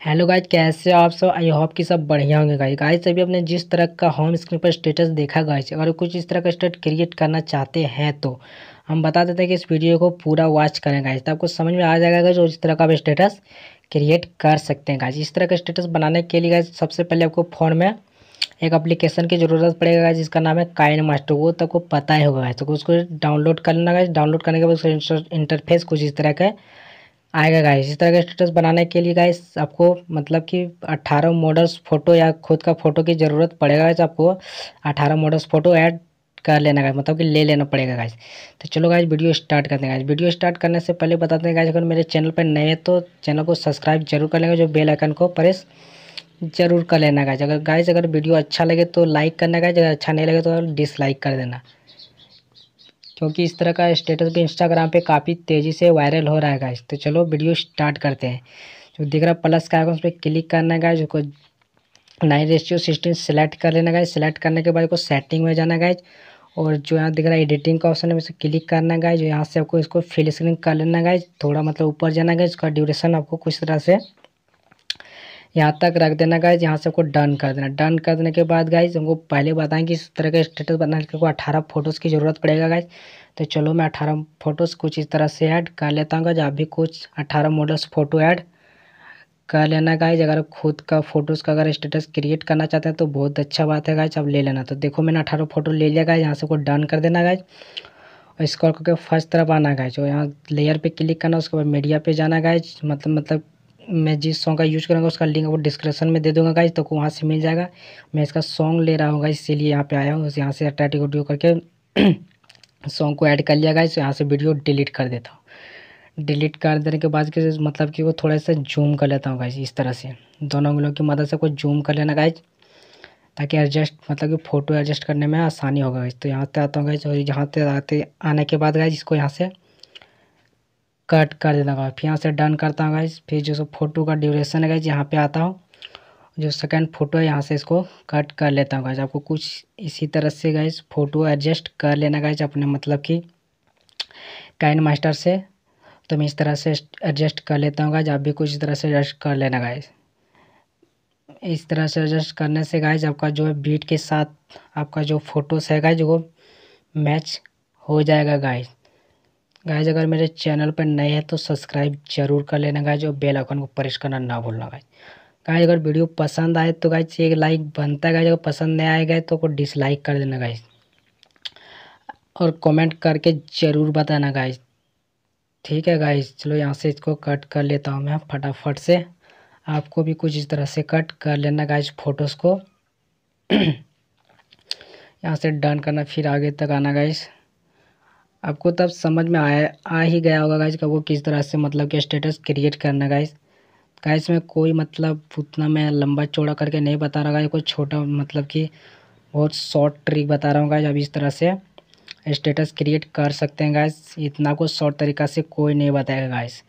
Hello guys कैसे आप सब? आई होप कि सब बढ़िया होंगे गाइज़ गाइज़ अभी अपने जिस तरह का होम स्क्रीन पर स्टेटस देखा गाइज़ अगर कुछ इस तरह का स्टेट क्रिएट करना चाहते हैं तो हम बता देते हैं कि इस वीडियो को पूरा वॉच करें गाइज़ तो आपको समझ में आ जाएगा जो इस तरह का स्टेटस क्रिएट कर सकते हैं गाइज़ इस तरह का स्टेटस बनाने के लिए गाइज़ सबसे पहले आपको फ़ोन में एक एप्लीकेशन की ज़रूरत पड़ेगा जिसका नाम है काइन मास्टर वो तो आपको पता ही होगा तो उसको डाउनलोड कर लेना गाइज़ डाउनलोड करने के बाद उसका इंटरफेस कुछ इस तरह का आएगा गाइस इस तरह का स्टेटस बनाने के लिए गाइस आपको मतलब कि 18 मॉडल्स फ़ोटो या खुद का फ़ोटो की ज़रूरत पड़ेगा गाइस आपको 18 मॉडल्स फ़ोटो ऐड कर लेना गाइस मतलब कि ले लेना पड़ेगा गाइस तो चलो गाइस वीडियो स्टार्ट करते हैं गाइस वीडियो स्टार्ट करने से पहले बताते हैं गाइस अगर मेरे चैनल पर नए हैं तो चैनल को सब्सक्राइब ज़रूर कर लेंगे। जो बेल आइकन को प्रेस ज़रूर कर लेना गाइज़ अगर गाइज़ अगर वीडियो अच्छा लगे तो लाइक करना गाइज़ अगर अच्छा नहीं लगे तो डिसलाइक कर देना। क्योंकि इस तरह का स्टेटस भी इंस्टाग्राम पे काफ़ी तेज़ी से वायरल हो रहा है गाइज़ तो चलो वीडियो स्टार्ट करते हैं। जो दिख रहा है प्लस का आइकन उस पर क्लिक करना है गाइज़ उसको नाइन रेशियो सिक्सटीन सेलेक्ट कर लेना गाइज़ सेलेक्ट करने के बाद उसको सेटिंग में जाना गाइज़ और जो यहाँ दिख रहा है एडिटिंग का ऑप्शन है, उसे क्लिक करना गाइज़ यहाँ से आपको इसको फिल स्क्रीन कर लेना गाइज़ थोड़ा मतलब ऊपर जाना गाइज़ उसका ड्यूरेशन आपको कुछ तरह से यहाँ तक रख देना गाइज़ यहाँ से आपको डन कर देना। डन कर देने के बाद गाइज़ हमको पहले बताएँ कि इस तरह का स्टेटस बनाने के लिए अठारह फ़ोटोज़ की ज़रूरत पड़ेगा गाइज़ तो चलो मैं अठारह फ़ोटोज़ कुछ इस तरह से ऐड कर लेता हूँ गाइज़ आप भी कुछ अठारह मॉडल्स फ़ोटो ऐड कर लेना गाइज़ अगर खुद का फ़ोटोज़ का अगर स्टेटस क्रिएट करना चाहते हैं तो बहुत अच्छा बात है गाइज़ अब ले लेना। तो देखो, मैंने अठारह फ़ोटो ले लिया गाइज़ यहाँ से को डन कर देना गाइज़ और इसको करके फ़र्स्ट तरफ़ आना गाइज़ और यहाँ लेयर पे क्लिक करना, उसके बाद मीडिया पे जाना गाइज़ मतलब मतलब मैं जिस सॉन्ग का यूज़ करूँगा, उसका लिंक वो डिस्क्रिप्शन में दे दूँगा गाइज़ तो वहाँ से मिल जाएगा। मैं इसका सॉन्ग ले रहा हूँ गाइज़ इसीलिए यहाँ पे आया हूँ। यहाँ से अटैटिक वीडियो करके सॉन्ग को ऐड कर लिया गाइज़ यहाँ से वीडियो डिलीट कर देता हूँ। डिलीट कर देने के बाद मतलब कि वो थोड़ा सा जूम कर लेता हूँ गाइज़ इस तरह से। दोनों उंगलियों की मदद से कोई जूम कर लेना गाइज़ ताकि एडजस्ट मतलब कि फ़ोटो एडजस्ट करने में आसानी होगा गाइज़ तो यहाँ पे आता हूँ गाइज़ और यहाँ पे आते आने के बाद गाइज़ इसको यहाँ से कट कर देता गाइज़ फिर यहाँ से डन करता हूँ गाइज़ फिर जो फ़ोटो का ड्यूरेशन है गाइज़ यहाँ पे आता हूँ। जो सेकंड फ़ोटो है, यहाँ से इसको कट कर लेता हूँ गाइज़ आपको कुछ इसी तरह से गाइज़ फ़ोटो एडजस्ट कर लेना गाइज़ अपने मतलब कि काइन मास्टर से। तो मैं इस तरह से एडजस्ट कर लेता हूँ गाइज़ आप भी कुछ इस तरह से एडजस्ट कर लेना गाइज़ इस तरह से एडजस्ट करने से गाइज़ आपका जो है बीट के साथ आपका जो फ़ोटोस है गाइज़ वो मैच हो जाएगा गाइज़ गाइज़ अगर मेरे चैनल पर नए हैं तो सब्सक्राइब ज़रूर कर लेना गाइज़ और बेल आइकन को प्रेस करना ना भूलना गाइज़ गाइज़ अगर वीडियो पसंद आए तो गाइज़ एक लाइक बनता है गाइज़ अगर पसंद नहीं आएगा तो डिसलाइक कर देना गाइज़ और कमेंट करके ज़रूर बताना गाइज़ ठीक है गाइज़ चलो, यहाँ से इसको कट कर लेता हूँ मैं फटाफट से. आपको भी कुछ इस तरह से कट कर लेना गाइज़ फ़ोटोज़ को. यहाँ से डन करना, फिर आगे तक आना गाइज़ आपको तब समझ में आया, आ ही गया होगा गाइज़ का वो किस तरह से मतलब कि स्टेटस क्रिएट करना गाइज़ गाइज़ में कोई मतलब उतना मैं लंबा चौड़ा करके नहीं बता रहा गाइज़ कोई छोटा मतलब कि बहुत शॉर्ट ट्रिक बता रहा हूँ गाइज़ अब इस तरह से स्टेटस क्रिएट कर सकते हैं गाइज़ इतना को शॉर्ट तरीका से कोई नहीं बताएगा गाइज़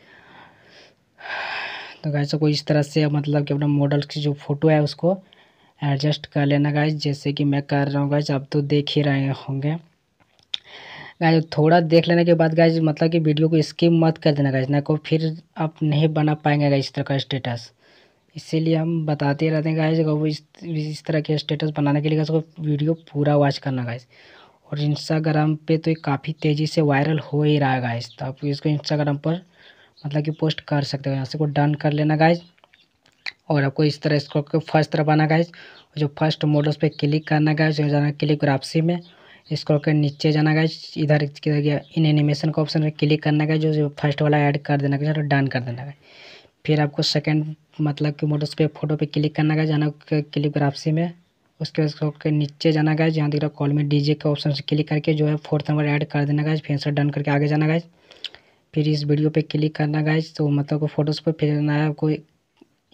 तो गाइज़ को इस तरह से मतलब कि अपना मॉडल की जो फ़ोटो है उसको एडजस्ट कर लेना गाइज़ जैसे कि मैं कर रहा हूँ गाइज़ अब तो देख ही रहे होंगे। गाइज़ थोड़ा देख लेने के बाद गाइज़ मतलब कि वीडियो को स्किप मत कर देना गाइज़ ना को फिर आप नहीं बना पाएँगे गाइज़ इस तरह का स्टेटस इसीलिए हम बताते रहते हैं गाइज़ वो इस इस तरह के स्टेटस बनाने के लिए गाइज़ वीडियो पूरा वॉच करना गाइज़ और इंस्टाग्राम पे तो काफ़ी तेज़ी से वायरल हो ही रहा है गाइज़ तो आप इसको इंस्टाग्राम पर मतलब कि पोस्ट कर सकते हो, यहाँ से को डन कर लेना गाइज़ और आपको इस तरह, इसको फ़र्स्ट तरफ़ आना गाइज़ जो फ़र्स्ट मॉडल्स पे क्लिक करना गाइज़ जाना क्लिक ग्राफसी में इसको कर नीचे जाना गाइज़ इधर किधर गया, इन एनिमेशन का ऑप्शन में क्लिक करना गाइज़ जो फ़र्स्ट वाला ऐड कर देना गाइज़ और डन कर देना गाइज़ फिर आपको सेकंड मतलब कि मॉडल्स पे फ़ोटो पे क्लिक करना गाइज़ जाना क्लिक ग्राफसी में। उसके बाद इसको नीचे जाना गाइज़ यहाँ दिख रहा कॉल में डीजे के ऑप्शन से क्लिक करके जो है फोर्थ नंबर ऐड कर देना गाइज़ फिर से डन करके आगे जाना गाइज़ फिर इस वीडियो पे क्लिक करना गाइज़ तो मतलब को फ़ोटोज़ पे फिर ना है कोई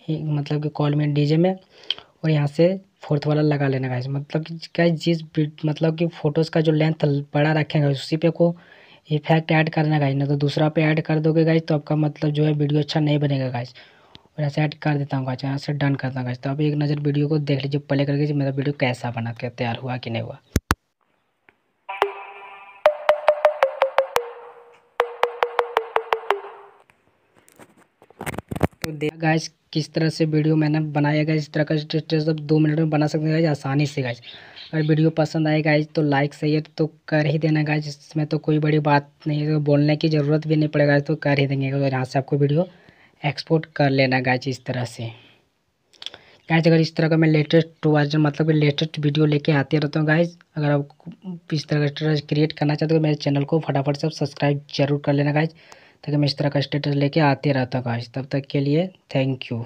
मतलब कि कॉल में डीजे में। और यहाँ से फोर्थ वाला लगा लेना गाइज़ मतलब कि क्या जिस मतलब कि फ़ोटोज़ का जो लेंथ बड़ा रखेंगे, उसी पे को इफ़ेक्ट ऐड करना गाइज़ ना तो दूसरा पे ऐड कर दोगे गाइज़ तो आपका मतलब जो है वीडियो अच्छा नहीं बनेगा गाइज़ और ऐसे ऐड कर देता हूँ गाइज़ यहाँ से डन करता हूँ गाइज़ तो आप एक नज़र वीडियो को देख लीजिए प्ले करके मेरा वीडियो कैसा बना के तैयार हुआ कि नहीं हुआ। तो देखा गाइस किस तरह से वीडियो मैंने बनाया गया इस तरह का स्टेटस अब दो मिनट में बना सकते हैं आसानी से गाइस अगर वीडियो पसंद आए गाइज़ तो लाइक सही है तो कर ही देना गाइज़ इसमें तो कोई बड़ी बात नहीं तो बोलने की ज़रूरत भी नहीं पड़ेगा तो कर ही देंगे अगर यहाँ से आपको वीडियो एक्सपोर्ट कर लेना गाइज़ इस तरह से. गाइज़ अगर इस तरह का मैं लेटेस्ट वर्जन मतलब लेटेस्ट वीडियो लेके आते रहता हूँ गाइज़ अगर आप इस तरह का क्रिएट करना चाहते हो तो मेरे चैनल को फटाफट से सब्सक्राइब ज़रूर कर लेना गाइज़ ताकि मैं इस तरह का स्टेटस लेके आते रहता गाइज़ तब तक के लिए थैंक यू